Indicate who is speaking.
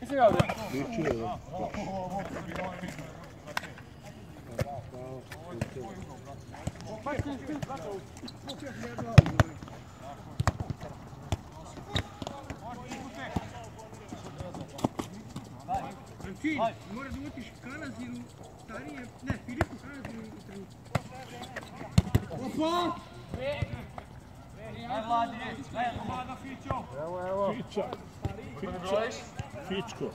Speaker 1: Mislim ja ovdje.
Speaker 2: Ličio je.
Speaker 3: Anči, moraš da utiš Kanaziru, starije, ne, Filipu Kanaziru i trenutku. Opa!
Speaker 1: Aj Vladi, daj, komada Fićo.
Speaker 2: Fiča. Fiča. Fičko.